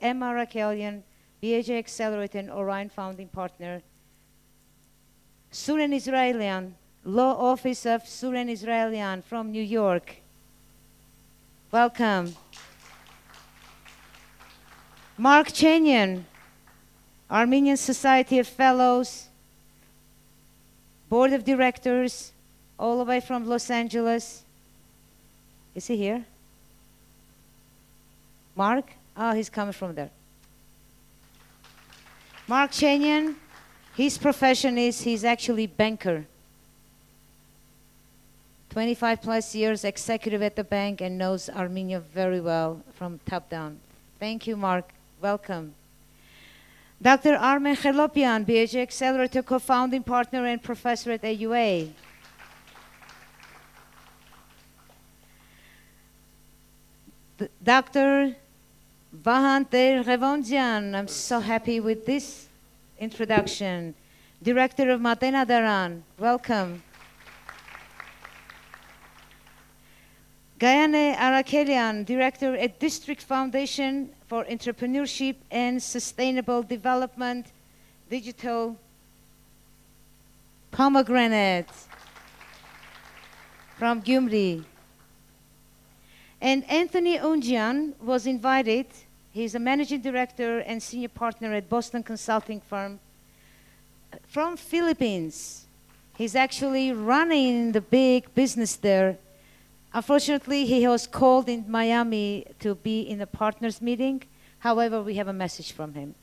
Emma Arakelian, BHA Accelerator and Orion founding partner. Suren Israelian, Law Office of Suren Israelian from New York. Welcome. Mark Chenian, Armenian Society of Fellows, Board of Directors, all the way from Los Angeles. Is he here? Mark? Oh, he's coming from there. Mark Chenian, his profession is he's actually banker. 25 plus years executive at the bank and knows Armenia very well from top down. Thank you, Mark. Welcome. Dr. Armen Kherlopian, BHA Accelerator co-founding partner and professor at AUA. Dr. Vahan Ter-Ghevondyan, I'm so happy with this introduction. Director of Matenadaran, welcome. Gayane Arakelian, Director at District Foundation for Entrepreneurship and Sustainable Development, Digital Pomegranate from Gyumri. And Anthony Unjian was invited. He's a managing director and senior partner at Boston Consulting Firm from Philippines. He's actually running the big business there. Unfortunately, he was called in Miami to be in a partners meeting. However, we have a message from him.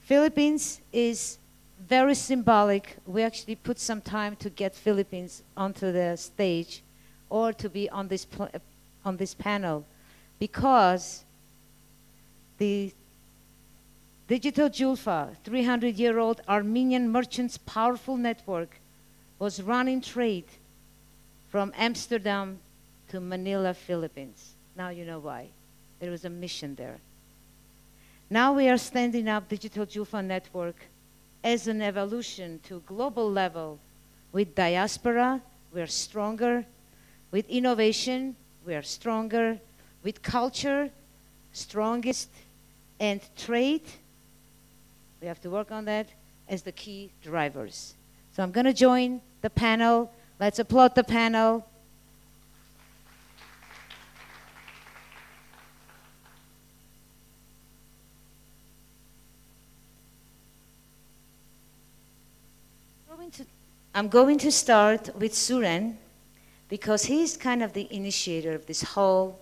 Philippines is very symbolic. We actually put some time to get Philippines onto the stage or to be on this, on this panel because the Digital Julfa, 300 year old Armenian merchants' powerful network, was running trade from Amsterdam to Manila, Philippines. Now you know why. There was a mission there. Now we are standing up Digital Julfa Network as an evolution to global level. With diaspora, we are stronger. With innovation, we are stronger. With culture, strongest. And trade, we have to work on that as the key drivers. So I'm going to join the panel. Let's applaud the panel. I'm going to start with Suren because he's kind of the initiator of this whole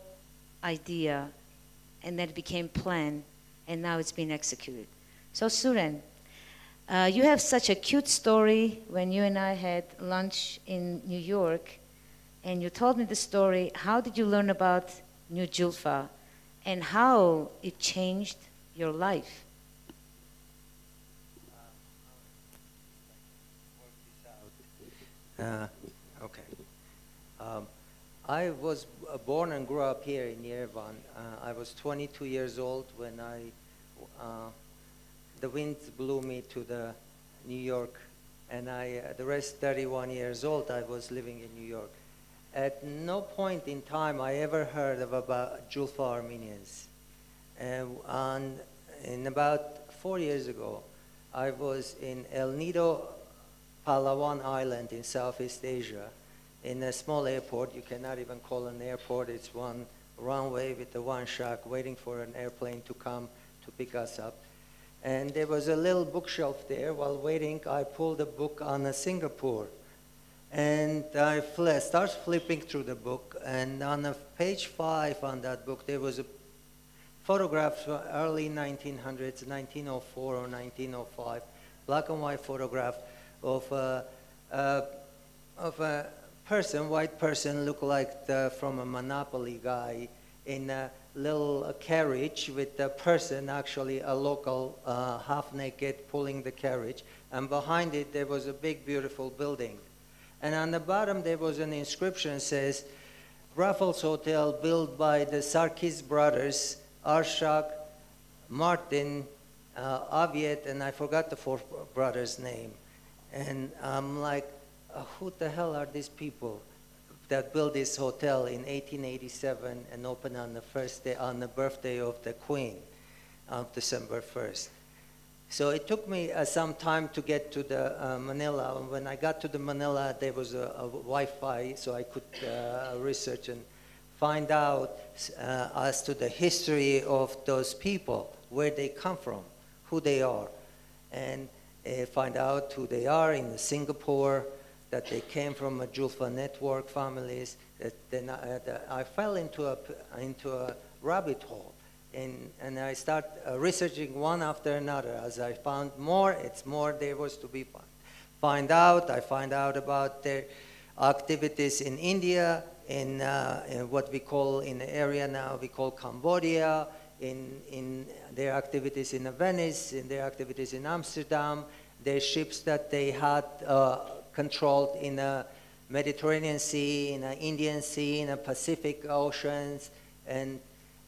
idea and that became planned and now it's been executed. So Suren, uh, you have such a cute story when you and I had lunch in New York, and you told me the story. How did you learn about New Julfa, and how it changed your life? Uh, okay. Um, I was uh, born and grew up here in Yerevan. Uh, I was 22 years old when I, the wind blew me to the New York, and I, uh, the rest 31 years old, I was living in New York. At no point in time I ever heard of about Julfa Armenians. And in about four years ago, I was in El Nido, Palawan Island in Southeast Asia, in a small airport. You cannot even call an airport. It's one runway with the one shack waiting for an airplane to come to pick us up. And there was a little bookshelf there. While waiting, I pulled a book on uh, Singapore. And I fl- start flipping through the book. And on uh, page five on that book, there was a photograph from early 1900s, 1904 or 1905, black and white photograph of a, uh, of a person, white person, look like the, from a Monopoly guy in a little uh, carriage with a person, actually a local, uh, half naked, pulling the carriage. And behind it, there was a big, beautiful building. And on the bottom, there was an inscription that says, Raffles Hotel built by the Sarkies brothers, Arshak, Martin, uh, Aviet, and I forgot the fourth brothers' name. And I'm like, uh, who the hell are these people? That built this hotel in 1887 and opened on the first day, on the birthday of the Queen, of December 1st. So it took me uh, some time to get to the uh, Manila. When I got to the Manila, there was a, a Wi-Fi, so I could uh, research and find out uh, as to the history of those people, where they come from, who they are, and uh, find out who they are in Singapore, that they came from a Julfa network families. That then I, that I fell into a, into a rabbit hole and, and I start uh, researching one after another. As I found more, it's more there was to be found. Find out, I find out about their activities in India, in, uh, in what we call in the area now, we call Cambodia, in, in their activities in Venice, in their activities in Amsterdam, their ships that they had uh, controlled in the Mediterranean Sea, in the Indian Sea, in the Pacific Oceans, and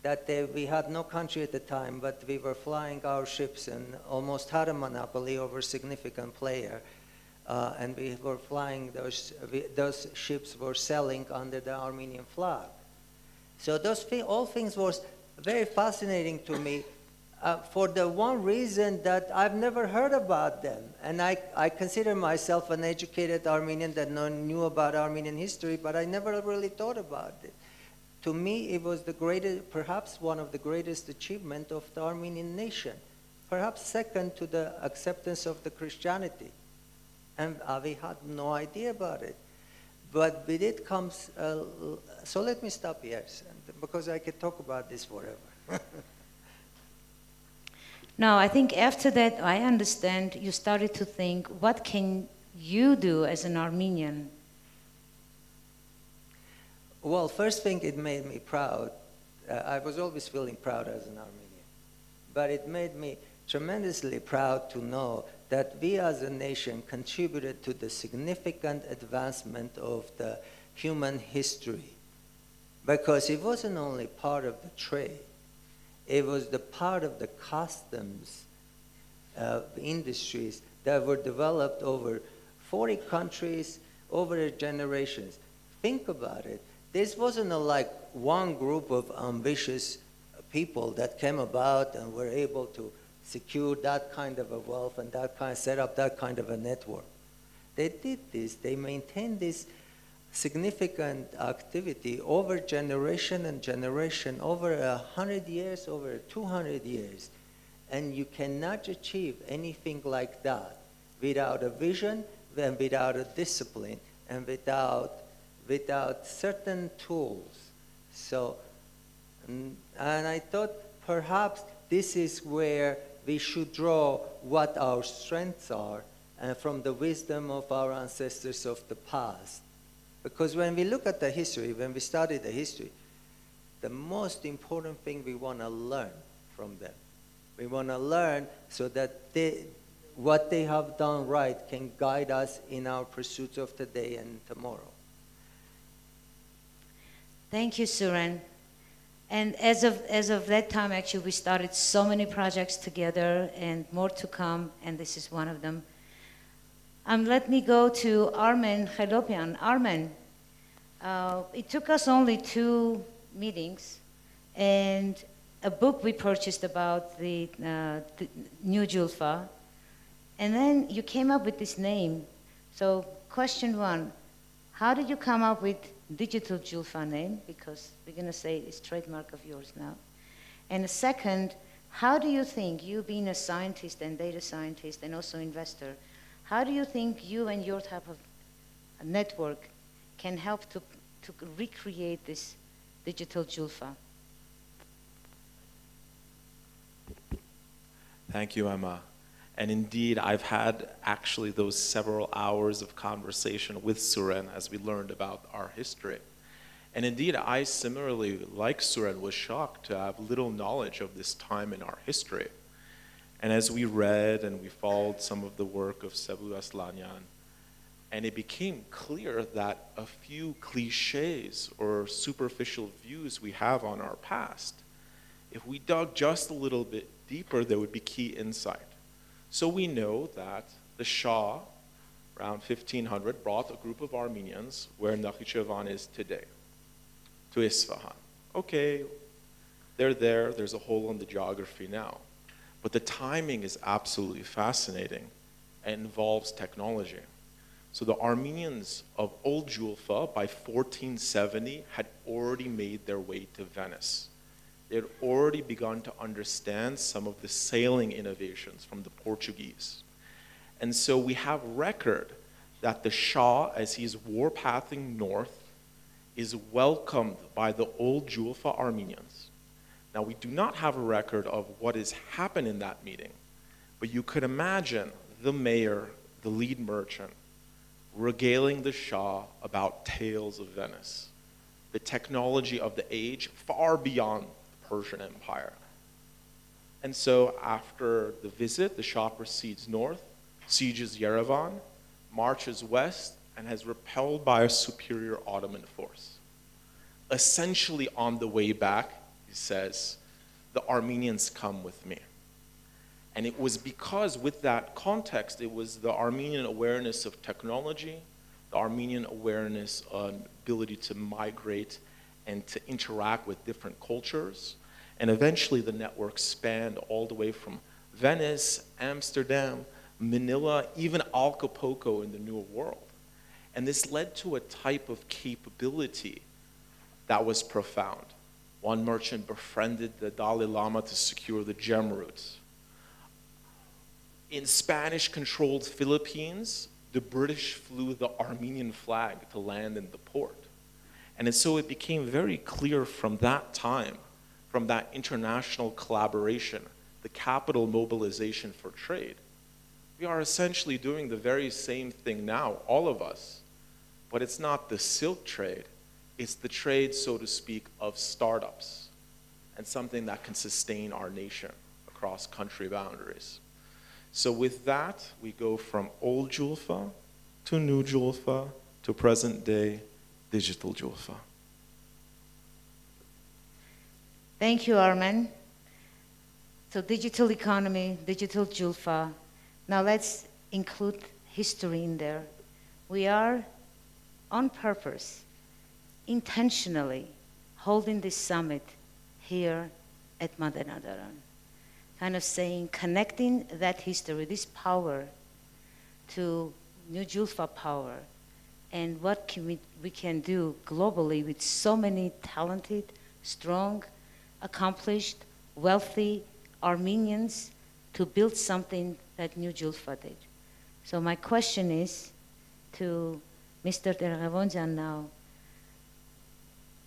that they, we had no country at the time, but we were flying our ships and almost had a monopoly over a significant player. Uh, and we were flying those, we, those ships were sailing under the Armenian flag. So those all things was very fascinating to me uh, for the one reason that I've never heard about them. And I, I consider myself an educated Armenian that knew about Armenian history, but I never really thought about it to me, it was the greatest, perhaps one of the greatest achievement of the Armenian nation, perhaps second to the acceptance of the Christianity. And Avi had no idea about it. But with it comes, uh, so let me stop here, because I could talk about this forever. no, I think after that, I understand you started to think, what can you do as an Armenian well, first thing, it made me proud. Uh, I was always feeling proud as an Armenian. But it made me tremendously proud to know that we as a nation contributed to the significant advancement of the human history. Because it wasn't only part of the trade, it was the part of the customs uh, industries that were developed over 40 countries over generations. Think about it this wasn't a, like one group of ambitious people that came about and were able to secure that kind of a wealth and that kind set up that kind of a network. They did this. They maintained this significant activity over generation and generation, over a hundred years, over 200 years. And you cannot achieve anything like that without a vision and without a discipline and without without certain tools. So, mm, and I thought perhaps this is where we should draw what our strengths are and from the wisdom of our ancestors of the past. Because when we look at the history, when we study the history, the most important thing we want to learn from them. We want to learn so that they, what they have done right can guide us in our pursuits of today and tomorrow. Thank you, Suren. And as of, as of that time, actually, we started so many projects together and more to come, and this is one of them. Um, let me go to Armen Kherlopian. Armen, uh, it took us only two meetings and a book we purchased about the, uh, the New Julfa. And then you came up with this name. So question one, how did you come up with digital Julfa name because we're going to say it's trademark of yours now. And second, how do you think, you being a scientist and data scientist and also investor, how do you think you and your type of network can help to, to recreate this digital Julfa? Thank you, Emma. And indeed, I've had actually those several hours of conversation with Suren as we learned about our history. And indeed, I similarly, like Suren, was shocked to have little knowledge of this time in our history. And as we read and we followed some of the work of Sebouh Aslanian, and it became clear that a few cliches or superficial views we have on our past, if we dug just a little bit deeper, there would be key insight. So we know that the Shah around 1500, brought a group of Armenians where Nakhichevan is today, to Isfahan. Okay, they're there, there's a hole in the geography now. But the timing is absolutely fascinating and involves technology. So the Armenians of Old Julfa by 1470 had already made their way to Venice. They had already begun to understand some of the sailing innovations from the Portuguese. And so we have record that the Shah, as he's warpathing north, is welcomed by the old Julfa Armenians. Now, we do not have a record of what has happened in that meeting, but you could imagine the mayor, the lead merchant, regaling the Shah about tales of Venice, the technology of the age far beyond the Persian Empire. And so, after the visit, the Shah proceeds north, sieges Yerevan, marches west, and has repelled by a superior Ottoman force. Essentially, on the way back, he says, the Armenians come with me. And it was because, with that context, it was the Armenian awareness of technology, the Armenian awareness on ability to migrate and to interact with different cultures. And eventually, the network spanned all the way from Venice, Amsterdam, Manila, even Acapulco in the New World. And this led to a type of capability that was profound. One merchant befriended the Dalai Lama to secure the gem routes. In Spanish controlled Philippines, the British flew the Armenian flag to land in the port. And so it became very clear from that time, from that international collaboration, the capital mobilization for trade. We are essentially doing the very same thing now, all of us. But it's not the silk trade, it's the trade, so to speak, of startups and something that can sustain our nation across country boundaries. So, with that, we go from old Julfa to new Julfa to present day digital Julfa. Thank you, Armen. So digital economy, digital Julfa. Now let's include history in there. We are on purpose, intentionally holding this summit here at Matenadaran. Kind of saying, connecting that history, this power, to New Julfa power, and what can we, we can do globally with so many talented, strong, accomplished, wealthy Armenians to build something that New Julfa did. So my question is to Mr. Ter-Ghevondyan now,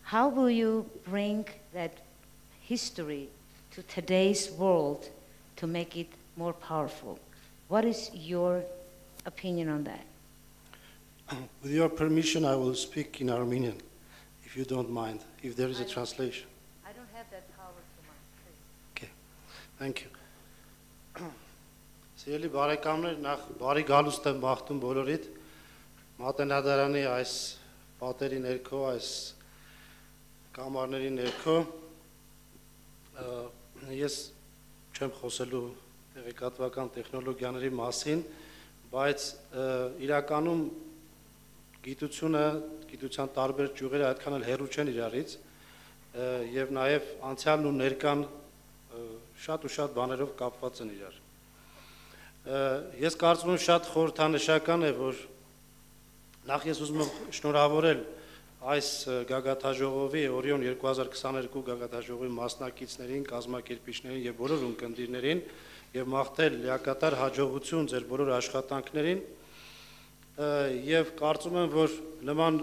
how will you bring that history to today's world to make it more powerful? What is your opinion on that? With your permission, I will speak in Armenian, if you don't mind, if there is a translation. I don't have that power to mind, please. Okay, thank you. Սիրելի բարեկամներ, նախ բարի գալուստ եմ մաղթում բոլորիդ մատենադարանի այս պատերի ներքո, այս կամարների ներքո ես չեմ խոսելու տեղեկատվական տեխնոլոգիաների մասին, բայց իրականում գիտությունը, գիտության տարբեր ճյուղերը այդքան էլ հեռու չեն իրարից եւ նաեւ անցյալն ու ներկան շատ ու շատ բաներով կապված են իրար։ Ես կարծում եմ շատ խորհրդանշական է, որ նախ ես ուզում եմ շնորհավորել այս գագաթաժողովի Օրիոն 2022 գագաթաժողովի մասնակիցներին, կազմակերպիչներին եւ բոլոր ունկնդիրներին եւ մաղթել լիակատար հաջողություն ձեր բոլոր աշխատանքներին եւ կարծում եմ, որ նման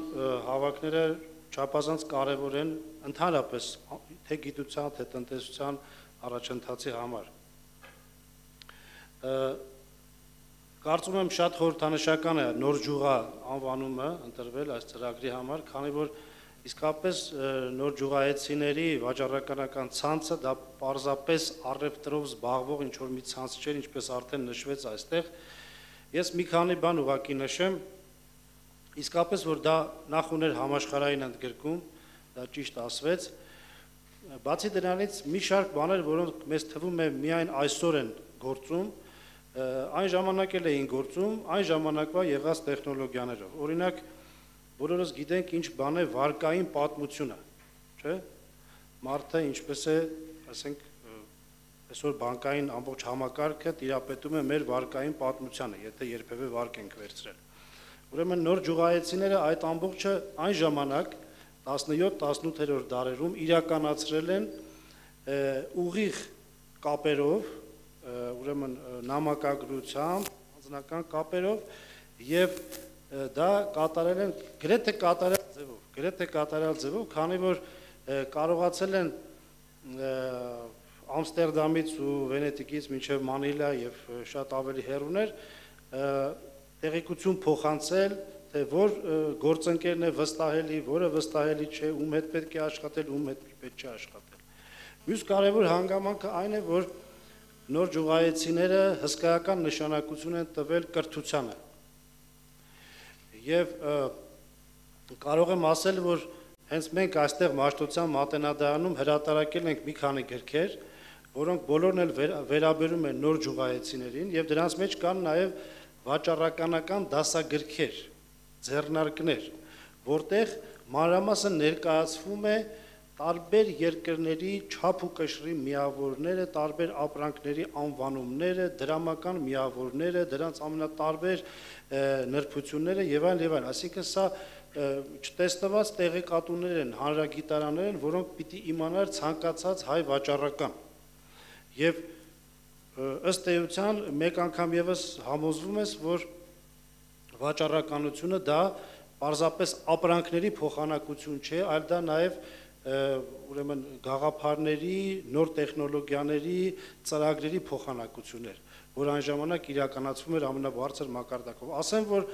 հավաքները չափազանց կարեւոր են ընդհանրապես թե գիտության, թե տնտեսության առաջընթացի համար։ Ը, Կարծում եմ շատ խորհրդանշական է նոր ջուղա անվանումը ընտրվել այս ծրագրի համար, քանի որ իսկապես նոր ջուղայեցիների վաճառականական ցանցը դա պարզապես առևտրով զբաղվող ինչ որ մի ցանց չէր, ինչպես արդեն նշվեց այստեղ։ Ես մի քանի բան ուղակի նշեմ, իսկապես որ դա նախ ուներ համաշխարհային ընդգրկում, դա ճիշտ ասվեց, Բացի դրանից մի շարք բաներ, որոնք մեզ թվում է միայն այսօր են գործում, այն ժամանակ էլ էին գործում այն ժամանակվա եղած տեխնոլոգիաներով։ Օրինակ, բոլորս գիտենք ինչ բան է վարկային պատմությունը, չէ՞։ Մարդը ինչպես է, ասենք, այսօր բանկային ամբողջ համակարգը տիրապետում է մեր վարկային պատմությանը, եթե երբևէ վարկ ենք վերցրել։ Ուրեմն նոր ջուղայեցիները այդ ամբողջը այն ժամանակ 17-18-րդ դարերում իրականացրել են ուղիղ կապերով, ուրեմն նամակագրությամբ, անձնական կապերով եւ դա կատարել են գրեթե կատարյալ ձևով, գրեթե կատարյալ ձևով, քանի որ կարողացել են Ամստերդամից ու Վենետիկից մինչև Մանիլա եւ շատ ավելի հեռուներ տեղեկություն փոխանցել, թե որ գործընկերն է վստահելի, որը վստահելի չէ, ում հետ պետք է աշխատել, ում հետ պետք չէ աշխատել։ Մյուս կարևոր հանգամանքը այն է, որ նոր ջուղայեցիները հսկայական նշանակություն են տվել կրթությանը։ Եվ կարող եմ ասել, որ հենց մենք այստեղ Մաշտոցյան մատենադարանում հրատարակել ենք մի քանի գրքեր, որոնք բոլորն էլ վեր- վերաբերում են նոր ջուղայեցիներին եւ դրանց մեջ կան նաեւ վաճառականական դասագրքեր, ձեռնարկներ, որտեղ մանրամասն ներկայացվում է տարբեր երկրների չափ ու կշռի միավորները, տարբեր ապրանքների անվանումները, դրամական միավորները, դրանց ամենատարբեր նրբությունները եւ այլն եւ այլն։ Այսինքն սա չտեսնված տեղեկատուներ են, հանրագիտարաններ են, որոնք պիտի իմանար ցանկացած հայ վաճառական։ Եվ ըստ էության մեկ անգամ եւս համոզվում ես, որ վաճառականությունը դա պարզապես ապրանքների փոխանակություն չէ, այլ դա նաև ը, ուրեմն գաղափարների, նոր տեխնոլոգիաների, ծրագրերի փոխանակություն էր, որ այն ժամանակ իրականացվում էր ամենաբարձր մակարդակով։ Ասեմ, որ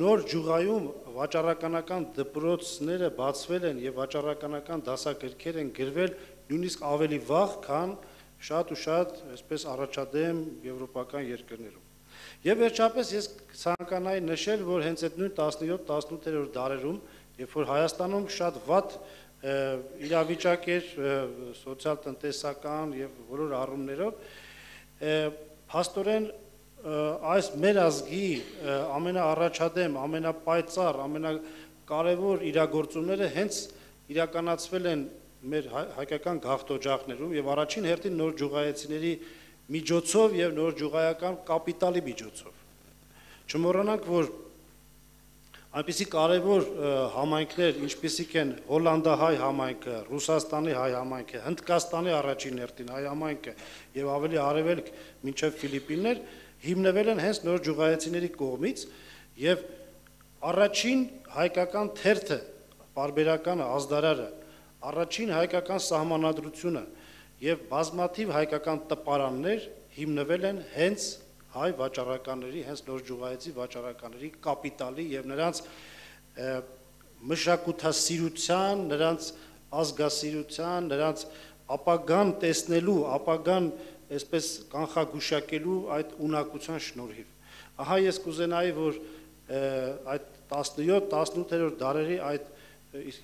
նոր ջուղայում վաճառականական դպրոցները բացվել են եւ վաճառականական դասագրքեր են գրվել նույնիսկ ավելի վաղ, քան շատ ու շատ այսպես առաջադեմ եվրոպական երկրներում։ Եվ վերջապես ես ցանկանայի նշել, որ հենց այդ նույն 17-18-րդ դարերում, երբ որ Հայաստանում շատ վատ ը, իրավիճակ էր սոցիալ-տնտեսական եւ բոլոր առումներով, ը, այս մեր ազգի ամենաառաջադեմ, ամենապայծառ, ամենակարևոր իրագործումները հենց իրականացվել են մեր հայ- հայկական գաղթօջախներում եւ առաջին հերթին նոր ջուղայեցիների միջոցով եւ նոր ջուղայական կապիտալի միջոցով։ Չմոռանանք, որ այնպիսի կարևոր համայնքներ, ինչպիսիք են Հոլանդահայ համայնքը, Ռուսաստանի հայ համայնքը, Հնդկաստանի առաջին հերթին հայ համայնքը եւ ավելի արևելք մինչեւ Ֆիլիպիններ հիմնվել են հենց նոր ջուղայեցիների կողմից եւ առաջին հայկական թերթը, բարբերականը, ազդարարը, առաջին հայկական սահմանադրությունը եւ բազմաթիվ հայկական տպարաններ հիմնվել են հենց հայ վաճառականների, հենց նոր ջուղայեցի վաճառականների կապիտալի եւ նրանց մշակութասիրության, նրանց ազգասիրության, նրանց ապագան տեսնելու, ապագան այսպես կանխագուշակելու այդ ունակության շնորհիվ։ Ահա ես կուզենայի, որ այդ 17-18-րդ դարերի այդ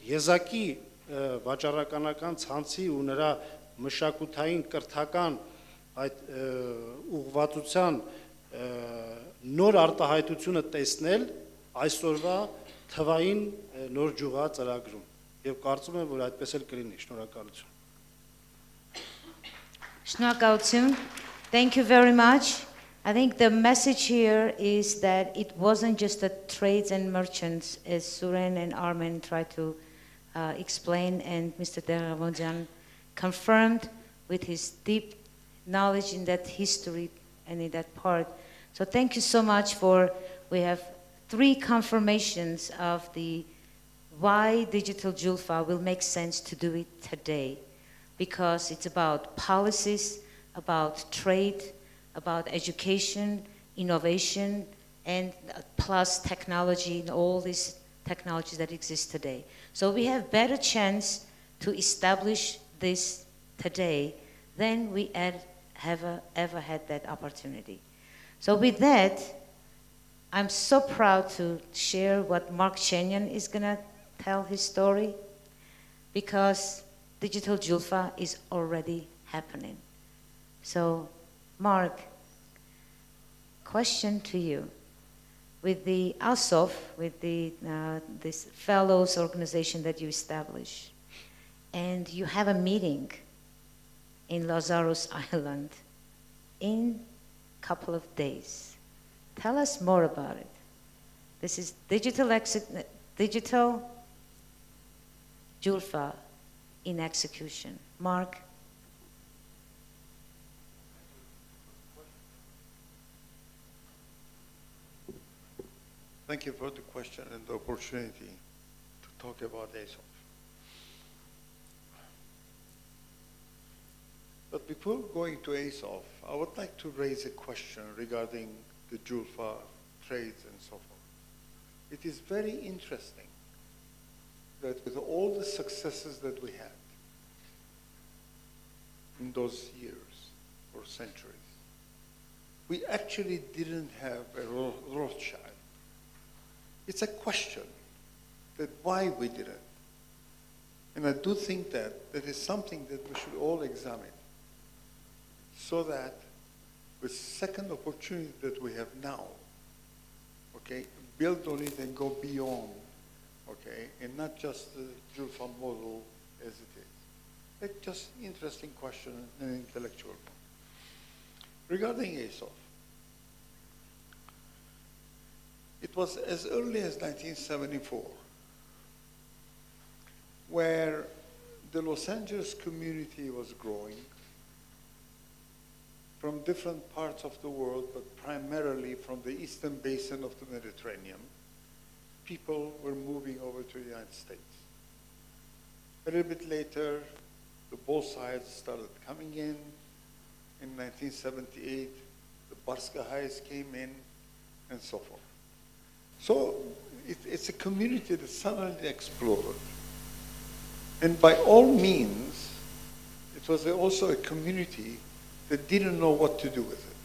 եզակի վաճառականական ցանցի ու նրա մշակութային կրթական այդ ուղղվածության նոր արտահայտությունը տեսնել այսօրվա թվային նոր ջուղա ծրագրում եւ կարծում եմ որ այդպես էլ կլինի շնորհակալություն Shnakaltun, thank you very much. I think the message here is that it wasn't just the trades and merchants, as Suren and Armin tried to uh, explain, and Mr. Deravonjan confirmed with his deep knowledge in that history and in that part. So thank you so much for, we have three confirmations of the why digital Julfa will make sense to do it today because it's about policies, about trade, about education, innovation, and plus technology and all these technologies that exist today. So we have better chance to establish this today than we had, uh, ever had that opportunity. So with that, I'm so proud to share what Mark Chenyan is going to tell his story because digital Julfa is already happening. So, Mark, question to you. With the ASOF, with the, uh, this fellows organization that you establish, and you have a meeting in Lazarus Island in a couple of days. Tell us more about it. This is digital, exec- digital Julfa in execution. Mark? Thank you for the question and the opportunity to talk about ASOF. But before going to ASOF, I would like to raise a question regarding the Julfa trades and so forth. It is very interesting that with all the successes that we had in those years or centuries, we actually didn't have a Rothschild. It's a question that why we didn't. And I do think that that is something that we should all examine so that with second opportunity that we have now, okay, build on it and go beyond, okay, and not just uh, the Julfa model as it is. It's just interesting question and intellectual one. Regarding ASOF, it was as early as 1974 where the Los Angeles community was growing from different parts of the world, but primarily from the eastern basin of the Mediterranean. People were moving over to the United States. A little bit later, the both sides started coming in. In 1978, the Barskahais came in, and so forth. So it, it's a community that suddenly exploded. And by all means, it was also a community that didn't know what to do with it.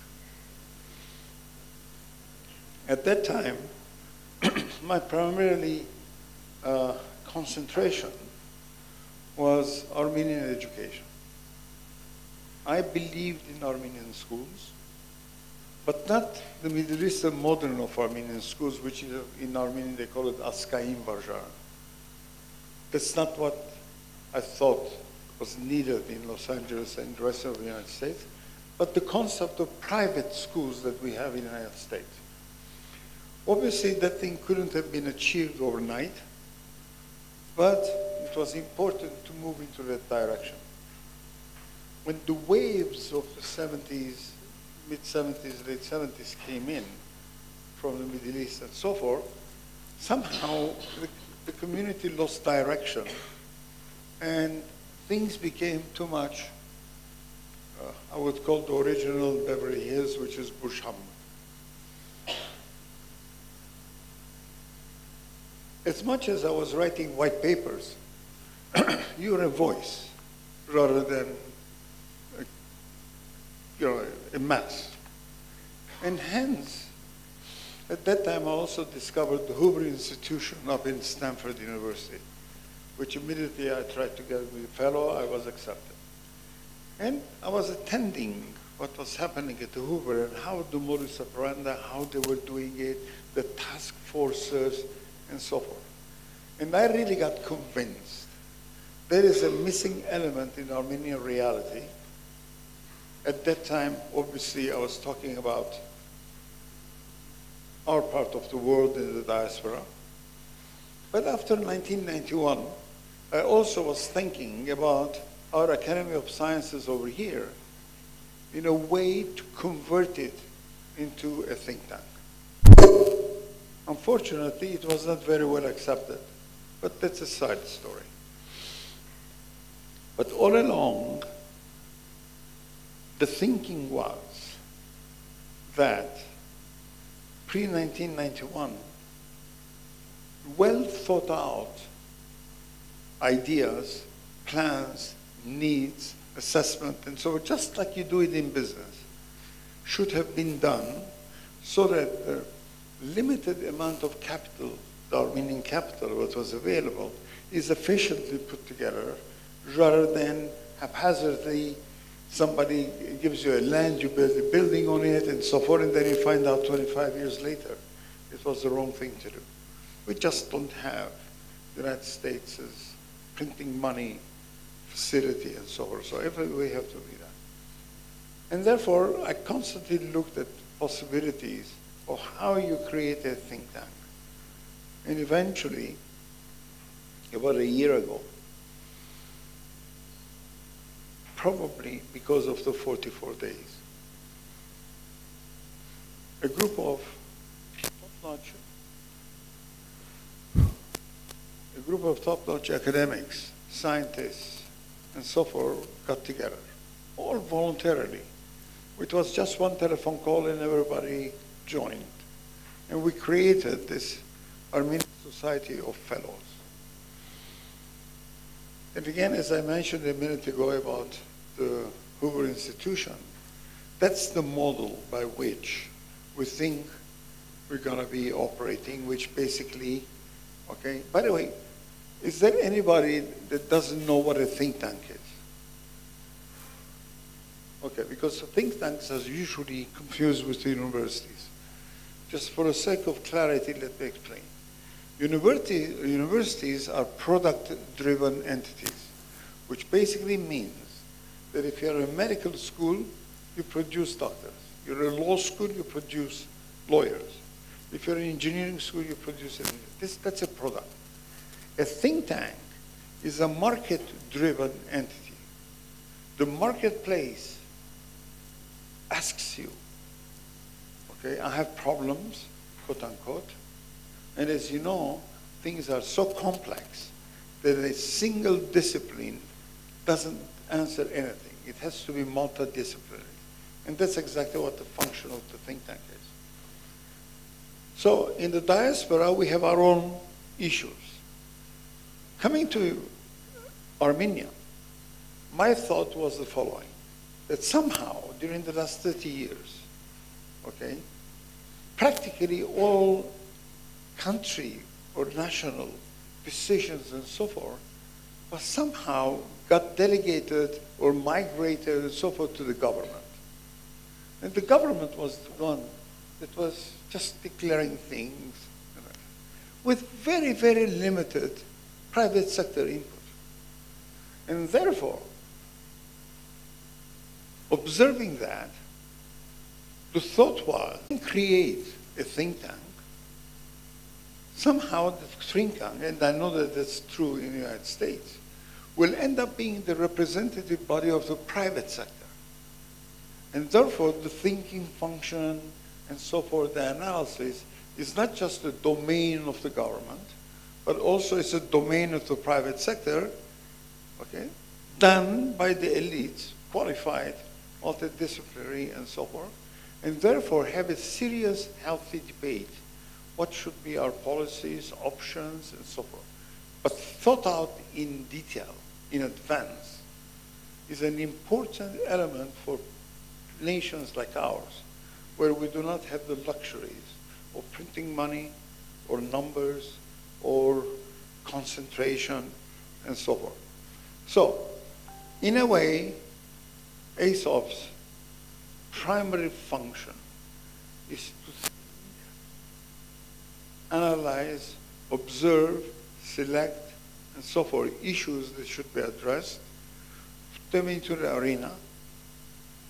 At that time, my primarily uh, concentration was Armenian education. I believed in Armenian schools, but not the Middle Eastern modern of Armenian schools, which in Armenian they call it Askaim Varjar. That's not what I thought was needed in Los Angeles and the rest of the United States, but the concept of private schools that we have in the United States. Obviously, that thing couldn't have been achieved overnight, but it was important to move into that direction. When the waves of the 70s, mid 70s, late 70s came in from the Middle East and so forth, somehow the, the community lost direction and things became too much, uh, I would call the original Beverly Hills, which is Busham. As much as I was writing white papers, you're a voice rather than a, you know, a mass. And hence, at that time, I also discovered the Hoover Institution up in Stanford University, which immediately I tried to get me a fellow. I was accepted. And I was attending what was happening at the Hoover and how the modus operandi, how they were doing it, the task forces, and so forth. And I really got convinced there is a missing element in Armenian reality. At that time, obviously, I was talking about our part of the world in the diaspora. But after 1991, I also was thinking about our Academy of Sciences over here in a way to convert it into a think tank. Unfortunately, it was not very well accepted, but that's a side story. But all along, the thinking was that pre 1991, well thought out ideas, plans, needs, assessment, and so on—just like you do it in business, should have been done so that the limited amount of capital, the Armenian capital, what was available, is efficiently put together rather than haphazardly somebody gives you a land, you build a building on it, and so forth, and then you find out 25 years later it was the wrong thing to do. We just don't have the United States' printing money facility and so on. So we have to be that. And therefore, I constantly looked at possibilities of how you create a think tank. And eventually, about a year ago, probably because of the 44 days, a group of top-notch, a group of top-notch academics, scientists, and so forth got together, all voluntarily. It was just one telephone call and everybody joined. And we created this Armenian Society of Fellows. And again, as I mentioned a minute ago about the Hoover Institution, that's the model by which we think we're going to be operating, which basically, okay, by the way, is there anybody that doesn't know what a think tank is? Okay, because think tanks are usually confused with universities. Just for the sake of clarity, let me explain. University, universities are product-driven entities, which basically means that if you're a medical school, you produce doctors. You're a law school, you produce lawyers. If you're an engineering school, you produce engineers. This, that's a product. A think tank is a market-driven entity. The marketplace asks you, okay, I have problems, quote unquote, and as you know, things are so complex that a single discipline doesn't answer anything. It has to be multidisciplinary. And that's exactly what the function of the think tank is. So in the diaspora, we have our own issues. Coming to Armenia, my thought was the following, that somehow during the last 30 years, okay, practically all country or national decisions and so forth was somehow got delegated or migrated and so forth to the government. And the government was the one that was just declaring things with very, very limited private sector input. And therefore, observing that, the thought was create a think tank somehow the think tank, and I know that that's true in the United States, will end up being the representative body of the private sector. And therefore, the thinking function and so forth, the analysis, is not just the domain of the government, but also it's a domain of the private sector, okay, done by the elites, qualified, multidisciplinary, and so forth, and therefore have a serious, healthy debate what should be our policies, options, and so forth. But thought out in detail, in advance, is an important element for nations like ours, where we do not have the luxuries of printing money or numbers or concentration and so forth. So, in a way, ASOF's primary function is to analyze, observe, select, and so forth, issues that should be addressed, put them into the arena,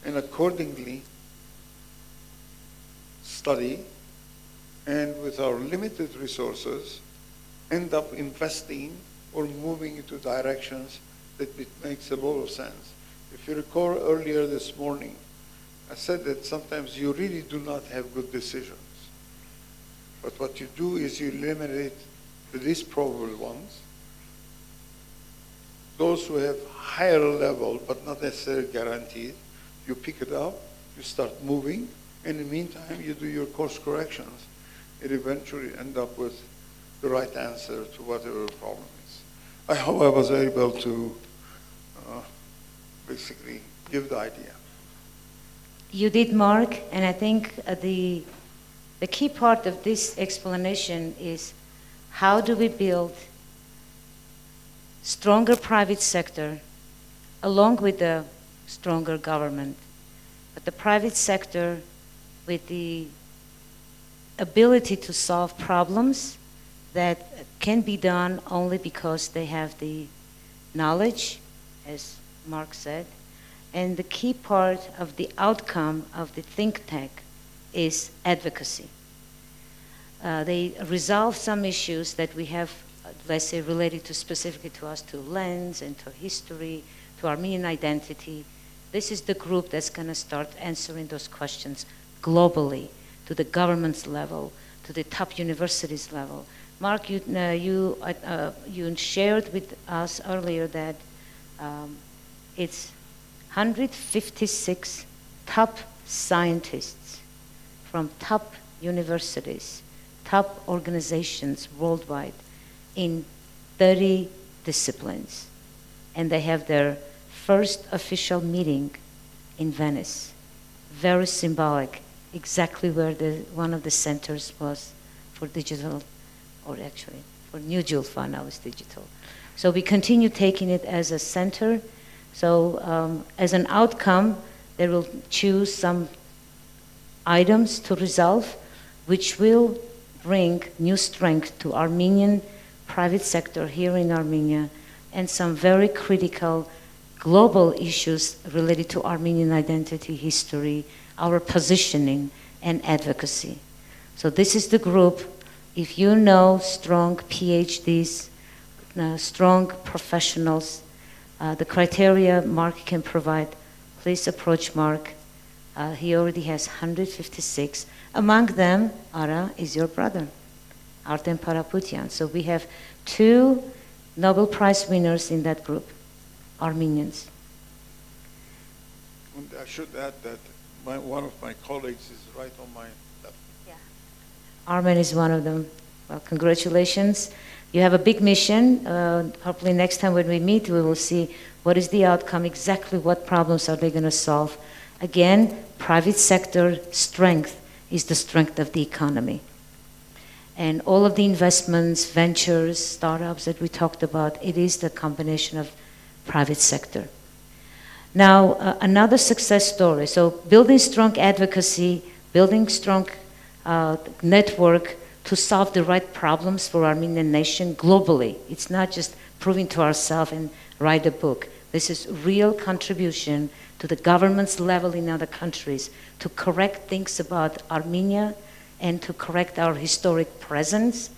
and accordingly study, and with our limited resources, end up investing or moving into directions that it makes a lot of sense. If you recall earlier this morning, I said that sometimes you really do not have good decisions. But what you do is you eliminate the least probable ones, those who have higher level but not necessarily guaranteed, you pick it up, you start moving, and in the meantime you do your course corrections. It eventually end up with the right answer to whatever problem is. I hope I was able to uh, basically give the idea. You did, Mark, and I think uh, the the key part of this explanation is how do we build stronger private sector along with the stronger government. But the private sector, with the ability to solve problems that can be done only because they have the knowledge, as Mark said, and the key part of the outcome of the think tank is advocacy. Uh, they resolve some issues that we have, let's say, related to specifically to us, to lands and to history, to Armenian identity. This is the group that's going to start answering those questions globally, to the government's level, to the top universities level. Mark, you, uh, you, uh, uh, you shared with us earlier that um, it's 156 top scientists from top universities, top organizations worldwide in 30 disciplines. And they have their first official meeting in Venice. Very symbolic, exactly where the, one of the centers was for digital, or actually for New Julfa, now it's digital. So we continue taking it as a center so um, as an outcome, they will choose some items to resolve, which will bring new strength to Armenian private sector here in Armenia and some very critical global issues related to Armenian identity, history, our positioning, and advocacy. So this is the group. If you know strong PhDs, uh, strong professionals, uh, the criteria Mark can provide, please approach Mark. Uh, he already has 156. Among them, Ara is your brother, Ardem Patapoutian. So we have two Nobel Prize winners in that group, Armenians. And I should add that my, one of my colleagues is right on my. Armen is one of them. Well, congratulations. You have a big mission. Uh, hopefully, next time when we meet, we will see what is the outcome, exactly what problems are they going to solve. Again, private sector strength is the strength of the economy. And all of the investments, ventures, startups that we talked about, it is the combination of private sector. Now, uh, another success story. So, building strong advocacy, building strong uh, network to solve the right problems for Armenian nation globally. It's not just proving to ourselves and write a book. This is real contribution to the government's level in other countries to correct things about Armenia and to correct our historic presence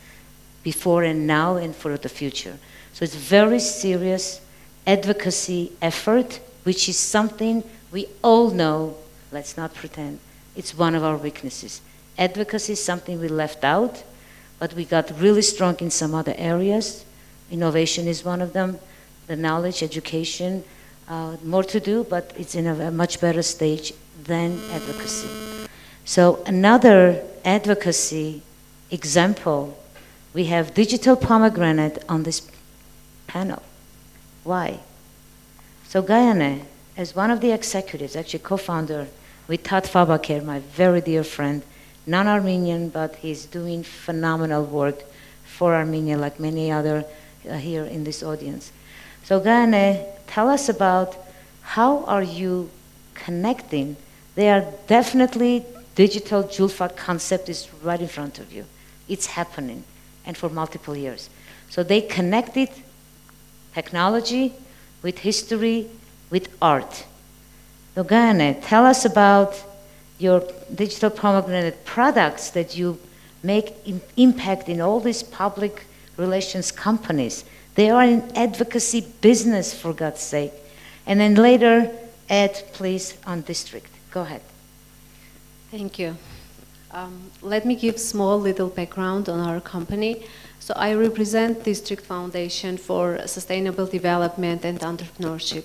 before and now and for the future. So it's very serious advocacy effort, which is something we all know, let's not pretend, it's one of our weaknesses. Advocacy is something we left out, but we got really strong in some other areas. Innovation is one of them, the knowledge, education, uh, more to do, but it's in a, a much better stage than advocacy. So another advocacy example, we have digital pomegranate on this panel. Why? So Guyane, as one of the executives, actually co-founder with Tat Fabaker, my very dear friend, non-Armenian, but he's doing phenomenal work for Armenia, like many other uh, here in this audience. So Gane, tell us about how are you connecting? They are definitely digital Julfa concept is right in front of you. It's happening, and for multiple years. So they connected technology with history, with art. So Gane, tell us about your digital pomegranate products that you make impact in all these public relations companies. They are in advocacy business, for God's sake. And then later, add, please, on district. Go ahead. Thank you. Um, let me give small little background on our company. So I represent District Foundation for Sustainable Development and Entrepreneurship.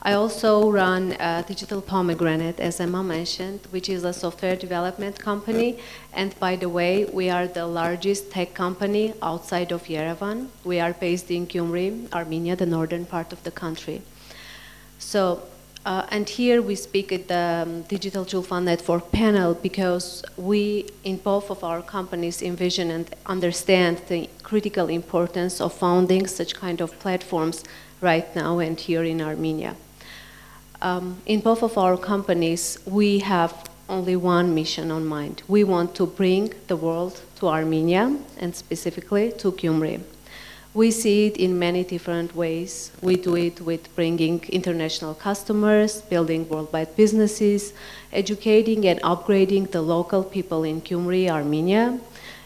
I also run Digital Pomegranate, as Emma mentioned, which is a software development company. And by the way, we are the largest tech company outside of Yerevan. We are based in Gyumri, Armenia, the northern part of the country. So, uh, and here we speak at the um, Digital Julfa Network panel because we, in both of our companies, envision and understand the critical importance of founding such kind of platforms right now and here in Armenia. Um, in both of our companies, we have only one mission on mind. We want to bring the world to Armenia and specifically to Gyumri. We see it in many different ways. We do it with bringing international customers, building worldwide businesses, educating and upgrading the local people in Gyumri, Armenia,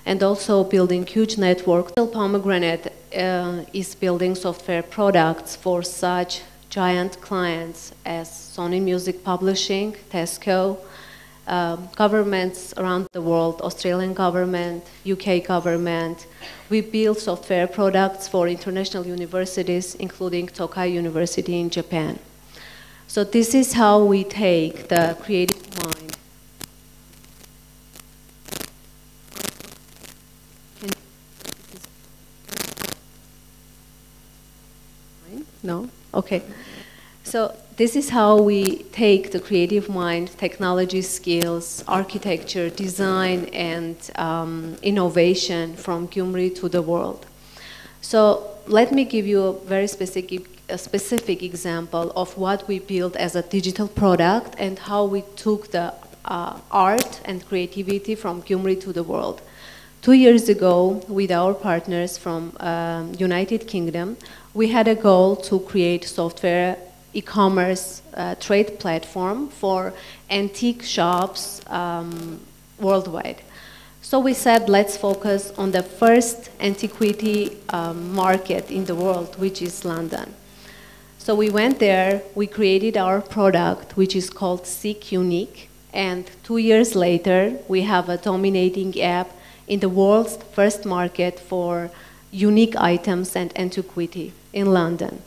and also building huge network. Pomegranate uh, is building software products for such giant clients as Sony Music Publishing, Tesco, um, governments around the world, Australian government, UK government. We build software products for international universities, including Tokai University in Japan. So this is how we take the creative mind. No? Okay. So this is how we take the creative mind, technology skills, architecture, design, and um, innovation from Gyumri to the world. So let me give you a very specific, a specific example of what we built as a digital product and how we took the uh, art and creativity from Gyumri to the world. Two years ago, with our partners from um, United Kingdom, we had a goal to create software e-commerce uh, trade platform for antique shops um, worldwide. So we said, let's focus on the first antiquity um, market in the world, which is London. So we went there, we created our product, which is called Seek Unique, and two years later, we have a dominating app in the world's first market for unique items and antiquity in London.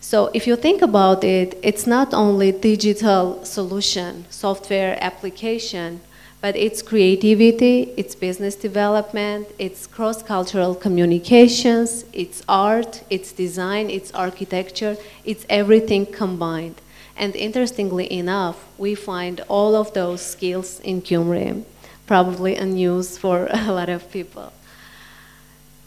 So if you think about it, it's not only digital solution, software application, but it's creativity, it's business development, it's cross-cultural communications, it's art, it's design, it's architecture, it's everything combined. And interestingly enough, we find all of those skills in Gyumri, probably news for a lot of people.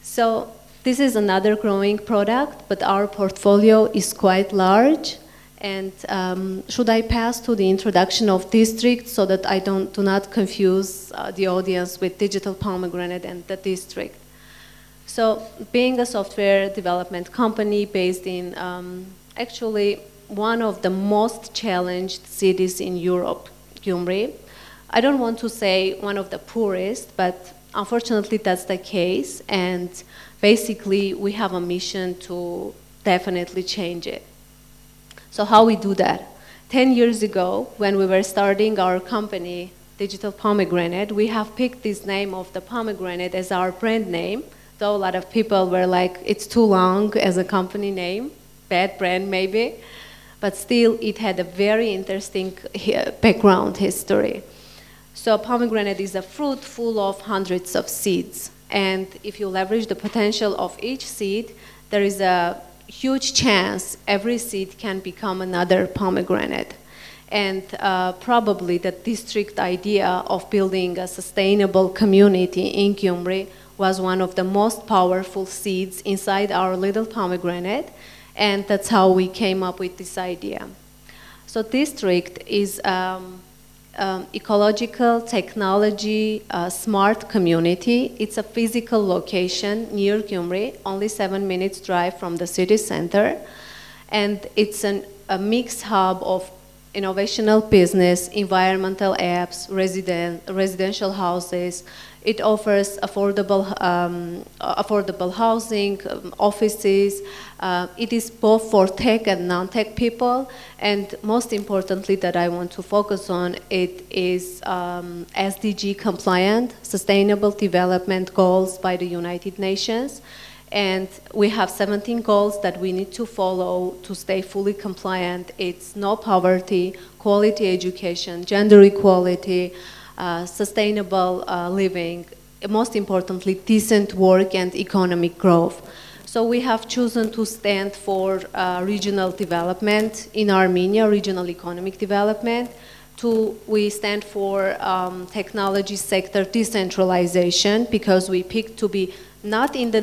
So this is another growing product, but our portfolio is quite large. And um, should I pass to the introduction of district so that I don't, do not confuse uh, the audience with digital pomegranate and the district? So being a software development company based in um, actually one of the most challenged cities in Europe, Gyumri. I don't want to say one of the poorest, but unfortunately that's the case. And basically we have a mission to definitely change it. So how we do that? 10 years ago, when we were starting our company, Digital Pomegranate, we have picked this name of the pomegranate as our brand name, though a lot of people were like, it's too long as a company name, bad brand maybe, but still it had a very interesting background history. So pomegranate is a fruit full of hundreds of seeds. And if you leverage the potential of each seed, there is a huge chance every seed can become another pomegranate. And uh, probably the district idea of building a sustainable community in Gyumri was one of the most powerful seeds inside our little pomegranate. And that's how we came up with this idea. So district is um, um, ecological technology uh, smart community. It's a physical location near Gyumri, only seven minutes drive from the city center. And it's an, a mixed hub of innovational business, environmental apps, resident, residential houses, it offers affordable, um, affordable housing, um, offices. Uh, it is both for tech and non-tech people. And most importantly that I want to focus on, it is um, SDG compliant, Sustainable Development Goals by the United Nations. And we have 17 goals that we need to follow to stay fully compliant. It's no poverty, quality education, gender equality, sustainable uh, living, most importantly, decent work and economic growth. So we have chosen to stand for uh, regional development in Armenia, regional economic development. Two, we stand for um, technology sector decentralization because we picked to be not in the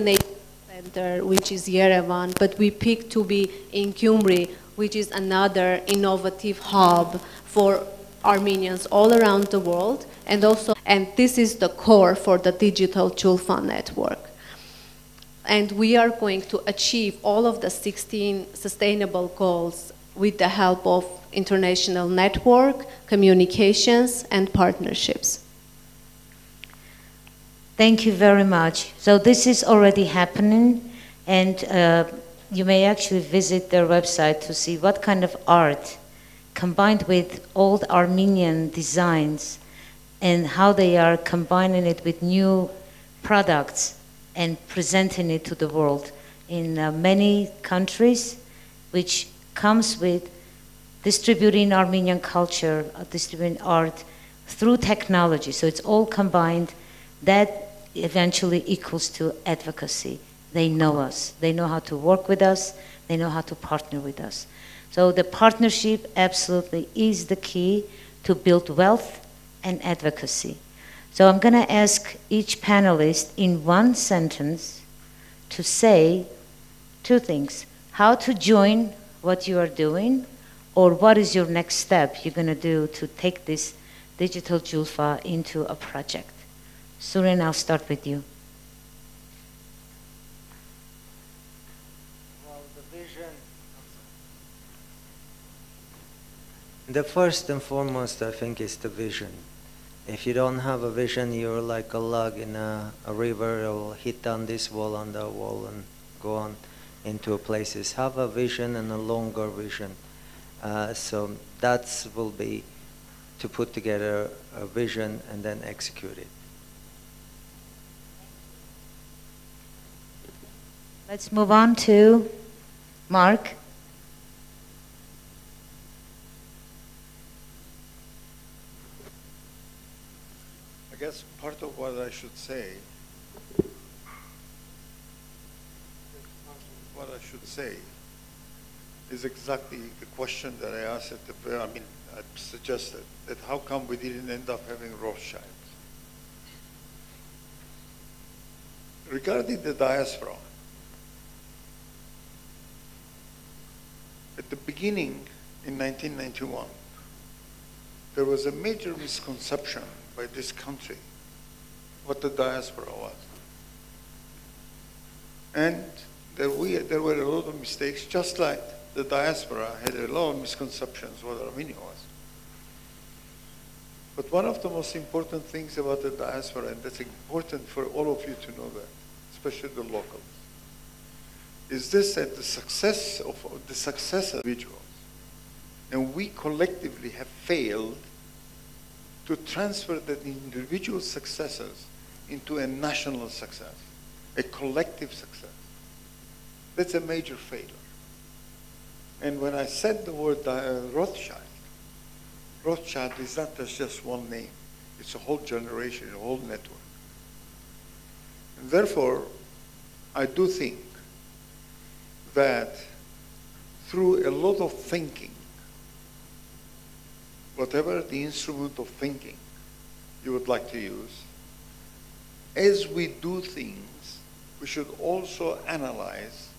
center, which is Yerevan, but we picked to be in Gyumri, which is another innovative hub for Armenians all around the world, and also, and this is the core for the digital Julfa network. And we are going to achieve all of the 16 sustainable goals with the help of international network, communications, and partnerships. Thank you very much. So this is already happening, and uh, you may actually visit their website to see what kind of art, combined with old Armenian designs, and how they are combining it with new products and presenting it to the world in uh, many countries, which comes with distributing Armenian culture, uh, distributing art through technology. So it's all combined. That eventually equals to advocacy. They know us. They know how to work with us. They know how to partner with us. So the partnership absolutely is the key to build wealth and advocacy. So I'm going to ask each panelist in one sentence to say two things. How to join what you are doing or what is your next step you're going to do to take this digital Julfa into a project. Surin, I'll start with you. Well, the vision. The first and foremost, I think, is the vision. If you don't have a vision, you're like a log in a, a river. It'll hit on this wall, on that wall, and go on into places. Have a vision and a longer vision. Uh, so that will be to put together a vision and then execute it. Let's move on to Mark. I guess part of what I should say, what I should say is exactly the question that I asked at the, I mean, I suggested, that how come we didn't end up having Rothschilds? Regarding the diaspora, at the beginning in 1991, there was a major misconception by this country what the diaspora was. And there, we, there were a lot of mistakes, just like the diaspora had a lot of misconceptions what Armenia was. But one of the most important things about the diaspora, and that's important for all of you to know that, especially the locals, is this that the success of the success of individuals, and we collectively have failed to transfer the individual successes into a national success, a collective success. That's a major failure. And when I said the word uh, Rothschild, Rothschild is not just one name. It's a whole generation, a whole network. And therefore, I do think that through a lot of thinking, whatever the instrument of thinking you would like to use, as we do things, we should also analyze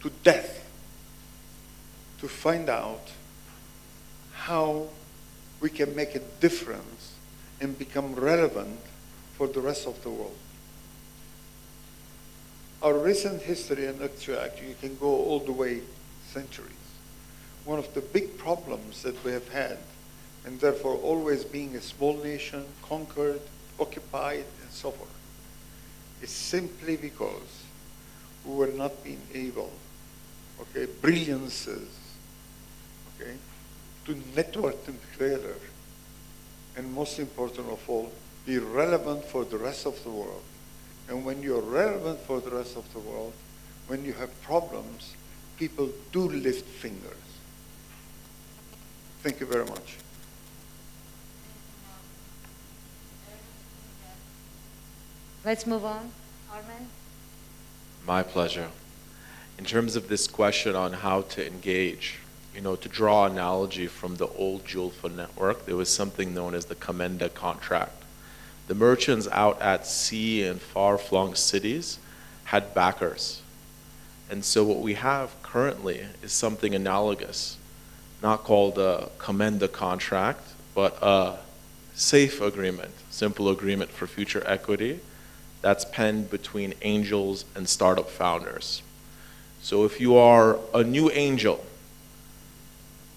to death to find out how we can make a difference and become relevant for the rest of the world. Our recent history, and actually you can go all the way centuries, one of the big problems that we have had, and therefore always being a small nation, conquered, occupied, and so forth, is simply because we were not being able, okay, brilliances, okay, to network them together, and most important of all, be relevant for the rest of the world. And when you're relevant for the rest of the world, when you have problems, people do lift fingers. Thank you very much. Let's move on. Armen? My pleasure. In terms of this question on how to engage, you know, to draw analogy from the old Julfa network, there was something known as the Commenda contract. The merchants out at sea in far-flung cities had backers. And so what we have currently is something analogous, not called a commenda contract, but a safe agreement, simple agreement for future equity that's penned between angels and startup founders. So if you are a new angel,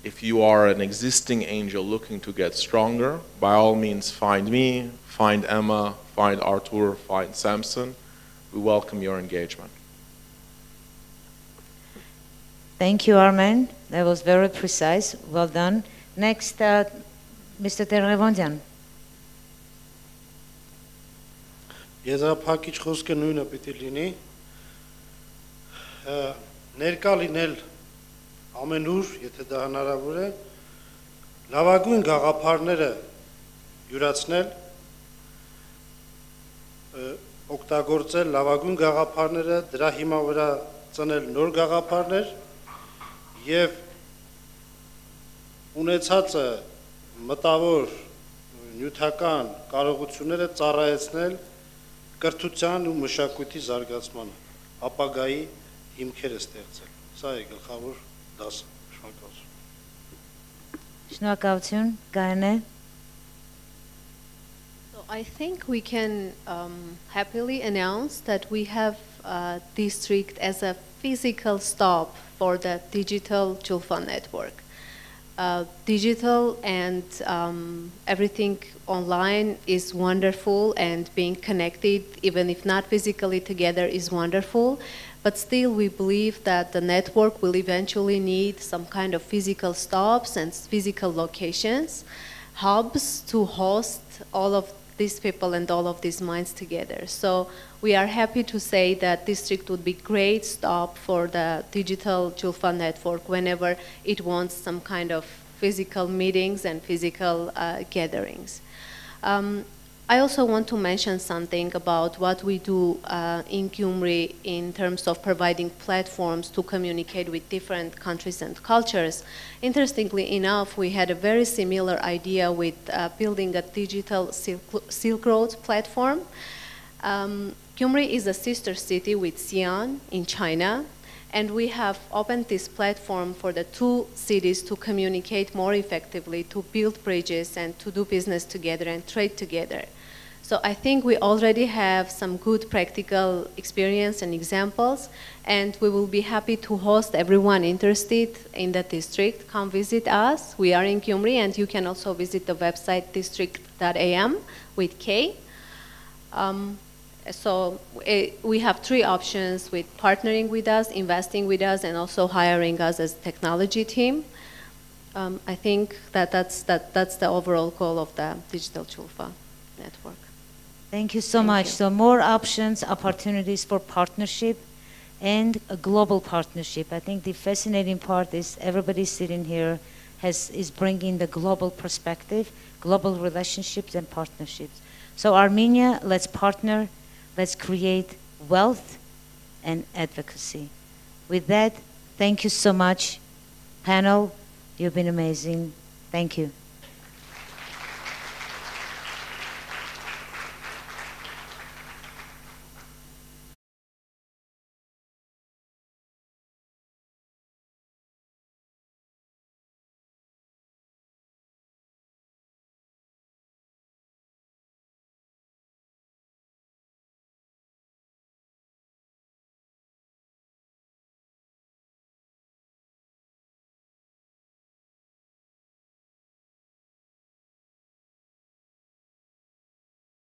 if you are an existing angel looking to get stronger, by all means find me, find Emma, find Artur, find Samson. We welcome your engagement. Thank you, Armen. That was very precise. Well done. Next, uh, Mr. Terevondian. Եզրափակիչ խոսքը նույնը պիտի լինի։ Ներկա լինել ամենուր, եթե դա հնարավոր է, լավագույն գաղափարները յուրացնել, օգտագործել լավագույն գաղափարները, դրա հիմա վրա ծնել նոր գաղափարներ եւ ունեցածը մտավոր նյութական կարողությունները ծառայեցնել կրթության ու մշակույթի զարգացմանը, ապագայի հիմքերը ստեղծել։ Սա է գլխավոր դասը։ Շնորհակալություն։ Շնորհակալություն, Գայնե։ So I think we can um, happily announce that we have uh, district as a physical stop for the digital Julfa network. Uh, digital and um, everything online is wonderful, and being connected, even if not physically together, is wonderful. But still, we believe that the network will eventually need some kind of physical stops and physical locations, hubs to host all of these people and all of these minds together. So we are happy to say that district would be great stop for the digital Julfa network whenever it wants some kind of physical meetings and physical uh, gatherings. Um, I also want to mention something about what we do uh, in Gyumri in terms of providing platforms to communicate with different countries and cultures. Interestingly enough, we had a very similar idea with uh, building a digital Silk, Road platform. Um, Gyumri is a sister city with Xi'an in China, and we have opened this platform for the two cities to communicate more effectively, to build bridges, and to do business together and trade together. So I think we already have some good practical experience and examples, and we will be happy to host everyone interested in the district. Come visit us. We are in Gyumri, and you can also visit the website district.am with K. Um, so eh, we have three options with partnering with us, investing with us, and also hiring us as technology team. Um, I think that that's, that, that's the overall goal of the Digital Julfa network. Thank you so Thank much. you. So more options, opportunities for partnership and a global partnership. I think the fascinating part is everybody sitting here has is bringing the global perspective, global relationships and partnerships. So Armenia, let's partner, let's create wealth and advocacy. With that, thank you so much, panel. You've been amazing. Thank you.